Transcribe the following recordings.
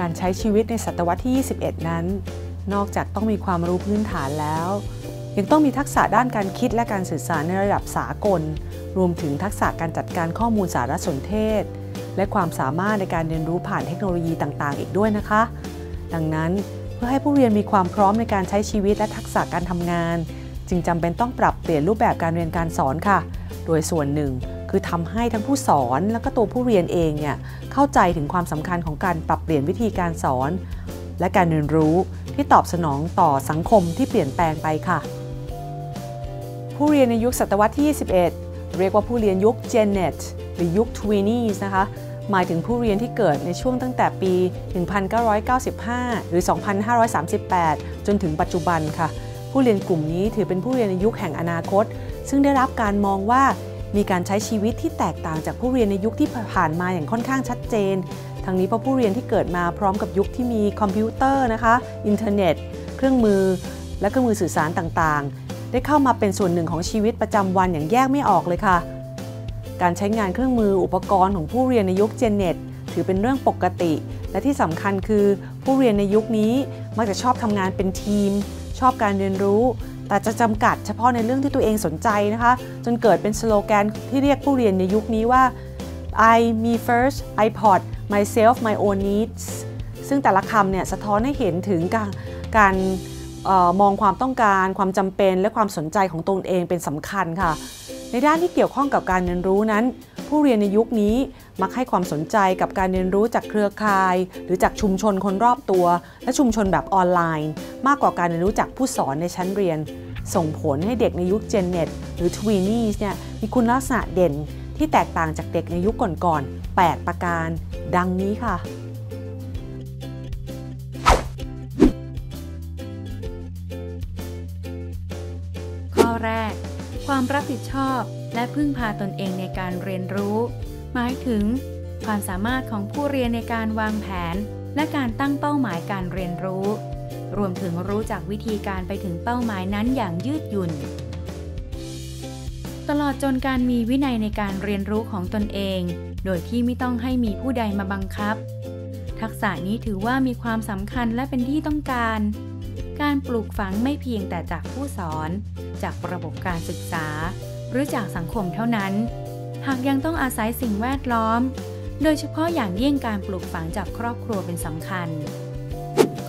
การใช้ชีวิตในศตวรรษที่ 21 นั้น นอกจากต้องมีความรู้พื้นฐานแล้ว ยังต้องมีทักษะด้านการคิดและการสื่อสารในระดับสากล รวมถึงทักษะการจัดการข้อมูลสารสนเทศ และความสามารถในการเรียนรู้ผ่านเทคโนโลยีต่างๆ อีกด้วยนะคะ ดังนั้นเพื่อให้ผู้เรียนมีความพร้อมในการใช้ชีวิตและทักษะการทำงาน จึงจำเป็นต้องปรับเปลี่ยนรูปแบบการเรียนการสอนค่ะ โดยส่วนหนึ่ง คือทำให้ทั้งผู้สอนและก็ตัวผู้เรียนเองเนี่ยเข้าใจถึงความสำคัญของการปรับเปลี่ยนวิธีการสอน และการเรียนรู้ที่ตอบสนองต่อสังคมที่เปลี่ยนแปลงไปค่ะ ผู้เรียนในยุคศตวรรษที่ 21 เรียกว่าผู้เรียนยุค Gen Net หรือยุค Tweenies นะคะหมายถึงผู้เรียนที่เกิดในช่วงตั้งแต่ปี 1995 หรือ 2538 จนถึงปัจจุบันค่ะ ผู้เรียนกลุ่มนี้ถือเป็นผู้เรียนในยุคแห่งอนาคต ซึ่งได้รับการมองว่า มีการใช้ชีวิตที่แตกต่างจากผู้เรียนในยุคที่ผ่านมาอย่างค่อนข้างชัดเจน ทั้งนี้เพราะผู้เรียนที่เกิดมาพร้อมกับยุคที่มีคอมพิวเตอร์นะคะ อินเทอร์เน็ต เครื่องมือ และเครื่องมือสื่อสารต่างๆ ได้เข้ามาเป็นส่วนหนึ่งของชีวิตประจำวันอย่างแยกไม่ออกเลยค่ะ การใช้งานเครื่องมืออุปกรณ์ของผู้เรียนในยุค Gen Net ถือเป็นเรื่องปกติ และที่สำคัญคือผู้เรียนในยุคนี้มักจะชอบทำงานเป็นทีม ชอบการเรียนรู้ แต่จะจำกัดเฉพาะในเรื่องที่ตัวเองสนใจนะคะ จนเกิดเป็นสโลแกนที่เรียกผู้เรียนในยุคนี้ว่า I me first iPod myself my own needs ซึ่งแต่ละคำเนี่ยสะท้อนให้เห็นถึงการการออมองความต้องการความจำเป็นและความสนใจของตนเองเป็นสำคัญค่ะ ในด้านที่เกี่ยวข้องกับการเรียนรู้นั้น ผู้เรียนในยุคนี้ มักให้ความสนใจกับการเรียนรู้จากเครือข่าย หรือจากชุมชนคนรอบตัว และชุมชนแบบออนไลน์ มากกว่าการเรียนรู้จากผู้สอนในชั้นเรียน ส่งผลให้เด็กในยุค Gen Net หรือ Tweenies เนี่ยมีคุณลักษณะเด่นที่แตกต่างจากเด็กในยุคก่อนๆ 8 ประการ ดังนี้ค่ะ ข้อแรก ความรับผิดชอบและพึ่งพาตนเองในการเรียนรู้ หมายถึง ความสามารถของผู้เรียนในการวางแผน และการตั้งเป้าหมายการเรียนรู้ รวมถึงรู้จักวิธีการไปถึงเป้าหมายนั้นอย่างยืดหยุ่น ตลอดจนการมีวินัยในการเรียนรู้ของตนเอง โดยที่ไม่ต้องให้มีผู้ใดมาบังคับ ทักษะนี้ถือว่ามีความสำคัญและเป็นที่ต้องการ การปลูกฝังไม่เพียงแต่จากผู้สอน จากระบบการศึกษา หรือจากสังคมเท่านั้น หากยังต้องอาศัยสิ่งแวดล้อม โดยเฉพาะอย่างยิ่งการปลูกฝังจากครอบครัวเป็นสำคัญ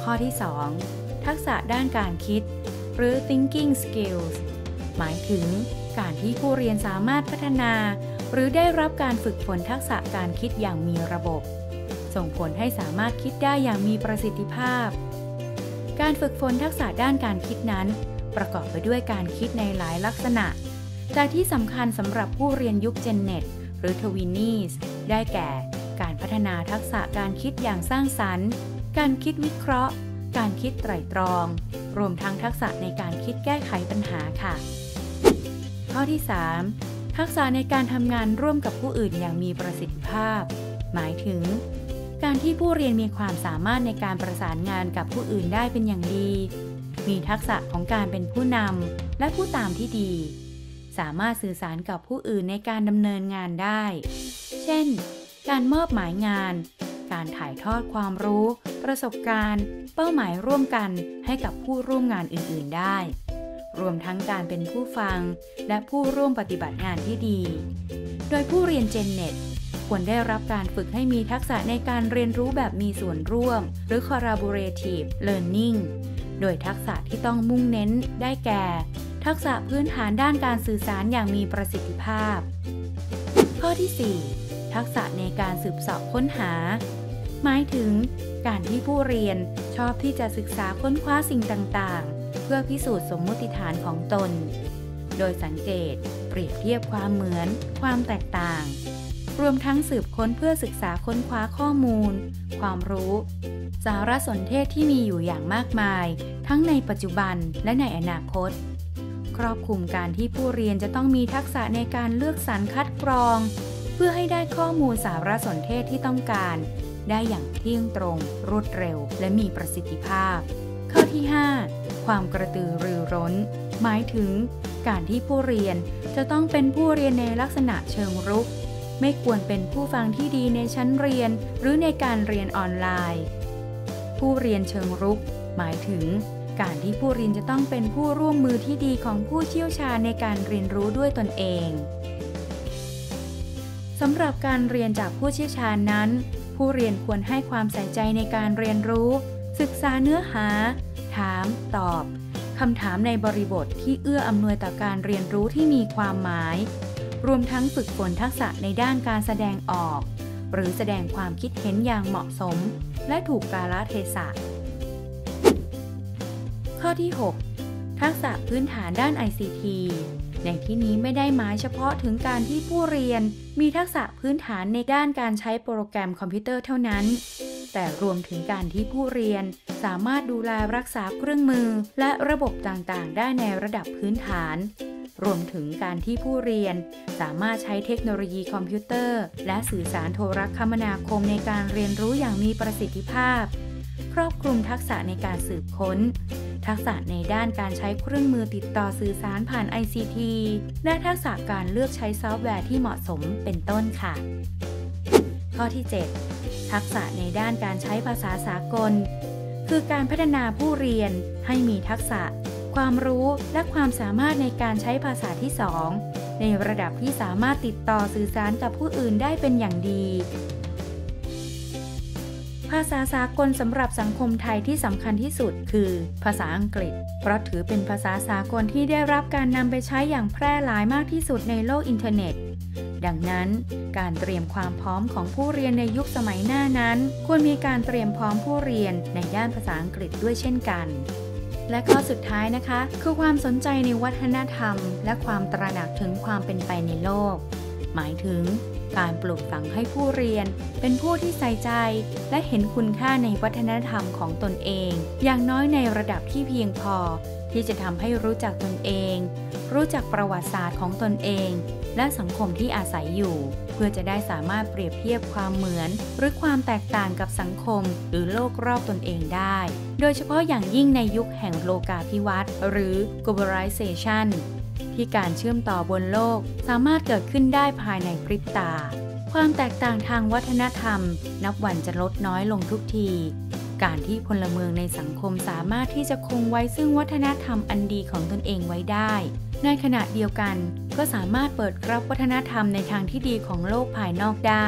ข้อที่ 2 ทักษะด้านการคิด หรือ thinking skills หมายถึงการที่ผู้เรียนสามารถพัฒนา หรือได้รับการฝึกฝนทักษะการคิดอย่างมีระบบ ส่งผลให้สามารถคิดได้อย่างมีประสิทธิภาพ การฝึกฝนทักษะด้านการคิดนั้น ประกอบไปด้วยการคิดในหลายลักษณะ แต่ที่สำคัญสำหรับผู้เรียนยุค Gen Net หรือ Tweenies ได้แก่ การพัฒนาทักษะการคิดอย่างสร้างสรรค์ การคิดวิเคราะห์ การคิดไตร่ตรอง รวมทั้งทักษะในการคิดแก้ไขปัญหาค่ะ ข้อที่ 3 ทักษะในการทำงานร่วมกับผู้อื่นอย่างมีประสิทธิภาพ หมายถึง การที่ผู้เรียนมีความสามารถในการประสานงานกับผู้อื่นได้เป็นอย่างดี มีทักษะของการเป็นผู้นำและผู้ตามที่ดี สามารถสื่อสารกับผู้อื่นในการดำเนินงานได้ เช่น การมอบหมายงาน การถ่ายทอดความรู้ ประสบการณ์ เป้าหมายร่วมกันให้กับผู้ร่วมงานอื่น ๆ ได้ รวมทั้งการเป็นผู้ฟัง และผู้ร่วมปฏิบัติงานที่ดี โดยผู้เรียน Gen Net ควรได้รับการฝึกให้มีทักษะในการเรียนรู้แบบมีส่วนร่วม หรือ collaborative learning โดยทักษะที่ต้องมุ่งเน้นได้แก่ ทักษะพื้นฐานด้านการสื่อสารอย่างมีประสิทธิภาพ ข้อที่ 4 ทักษะในการสืบเสอบค้นหา หมายถึง การที่ผู้เรียนชอบที่จะศึกษาค้นคว้าสิ่งต่างๆ เพื่อพิสูจน์สมมติฐานของตน โดยสังเกต เปรียบเทียบความเหมือน ความแตกต่าง รวมทั้งสืบค้นเพื่อศึกษาค้นคว้าข้อมูล ความรู้สารสนเทศที่มีอยู่อย่างมากมาย ทั้งในปัจจุบันและในอนาคต ครอบคลุมการที่ผู้เรียนจะต้องมีทักษะในการเลือกสรรคัดกรอง เพื่อให้ได้ข้อมูลสารสนเทศที่ต้องการ ได้อย่างเที่ยงตรง รวดเร็ว และมีประสิทธิภาพ ข้อที่ 5 ความกระตือรือร้น หมายถึง การที่ผู้เรียนจะต้องเป็นผู้เรียนในลักษณะเชิงรุก ไม่ควรเป็นผู้ฟังที่ดีในชั้นเรียน หรือในการเรียนออนไลน์ ผู้เรียนเชิงรุก หมายถึง การที่ผู้เรียนจะต้องเป็นผู้ร่วมมือที่ดีของผู้เชี่ยวชาญในการเรียนรู้ด้วยตนเองสำหรับการเรียนจากผู้เชี่ยวชาญนั้น ผู้เรียนควรให้ความใส่ใจในการเรียนรู้ ศึกษาเนื้อหา ถาม ตอบคำถามในบริบทที่เอื้ออำนวยต่อการเรียนรู้ที่มีความหมาย รวมทั้งฝึกฝนทักษะในด้านการแสดงออก หรือแสดงความคิดเห็นอย่างเหมาะสม และถูกกาลเทศะ ข้อที่ 6 ทักษะพื้นฐานด้าน ICT ในที่นี้ไม่ได้หมายเฉพาะถึงการที่ผู้เรียน มีทักษะพื้นฐานในด้านการใช้โปรแกรมคอมพิวเตอร์เท่านั้น แต่รวมถึงการที่ผู้เรียนสามารถดูแลรักษาเครื่องมือ และระบบต่างๆ ได้ในระดับพื้นฐาน รวมถึงการที่ผู้เรียน สามารถใช้เทคโนโลยีคอมพิวเตอร์ และสื่อสารโทรคมนาคมในการเรียนรู้อย่างมีประสิทธิภาพ ครอบคลุมทักษะในการสืบค้น ทักษะในด้านการใช้เครื่องมือติดต่อสื่อสารผ่าน ICT และทักษะการเลือกใช้ซอฟต์แวร์ที่เหมาะสมเป็นต้นค่ะ ข้อที่ 7 ทักษะในด้านการใช้ภาษาสากล คือการพัฒนาผู้เรียนให้มีทักษะ ความรู้และความสามารถในการใช้ภาษาที่ 2 ในระดับที่สามารถติดต่อสื่อสารกับผู้อื่นได้เป็นอย่างดี ภาษาสากลสำหรับสังคมไทยที่สำคัญที่สุดคือ ภาษาอังกฤษ เพราะถือเป็นภาษาสากลที่ได้รับการนำไปใช้อย่างแพร่หลายมากที่สุดในโลกอินเทอร์เน็ต ดังนั้น การเตรียมความพร้อมของผู้เรียนในยุคสมัยหน้านั้น ควรมีการเตรียมพร้อมผู้เรียนในด้านภาษาอังกฤษด้วยเช่นกันและข้อสุดท้ายนะคะ คือความสนใจในวัฒนธรรม และความตระหนักถึงความเป็นไปในโลก หมายถึง การปลูกฝังให้ผู้เรียน เป็นผู้ที่ใส่ใจ และเห็นคุณค่าในวัฒนธรรมของตนเอง อย่างน้อยในระดับที่เพียงพอ ที่จะทำให้รู้จักตนเอง รู้จักประวัติศาสตร์ของตนเอง และสังคมที่อาศัยอยู่ เพื่อจะได้สามารถเปรียบเทียบความเหมือน หรือความแตกต่างกับสังคม หรือโลกรอบตนเองได้ โดยเฉพาะอย่างยิ่งในยุคแห่งโลกาภิวัตน์หรือ globalization ที่การเชื่อมต่อบนโลกสามารถเกิดขึ้นได้ภายในพริบตา ความแตกต่างทางวัฒนธรรม นับวันจะลดน้อยลงทุกที การที่พลเมืองในสังคมสามารถที่จะคงไว้ซึ่งวัฒนธรรมอันดีของตนเองไว้ได้ ในขณะเดียวกันก็สามารถเปิดรับวัฒนธรรมในทางที่ดีของโลกภายนอกได้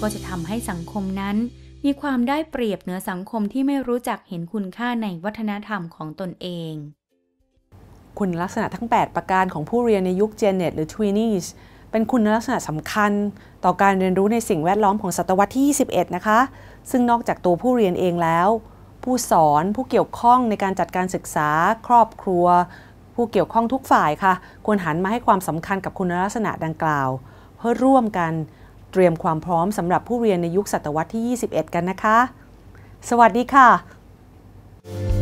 ก็จะทำให้สังคมนั้น มีความได้เปรียบเหนือสังคมที่ไม่รู้จักเห็นคุณค่าในวัฒนธรรมของตนเอง คุณลักษณะทั้ง 8 ประการของผู้เรียนในยุค Gen Net หรือ Tweenies เป็นคุณลักษณะสำคัญต่อการเรียนรู้ในสิ่งแวดล้อมของศตวรรษที่ 21 นะคะ ซึ่งนอกจากตัวผู้เรียนเองแล้ว ผู้สอนผู้เกี่ยวข้องในการจัดการศึกษา ครอบครัว ผู้เกี่ยวข้องทุกฝ่ายค่ะ ควรหันมาให้ความสำคัญกับคุณลักษณะดังกล่าว เพื่อร่วมกันเตรียมความพร้อมสำหรับผู้เรียนในยุคศตวรรษที่ 21 กันนะคะ สวัสดีค่ะ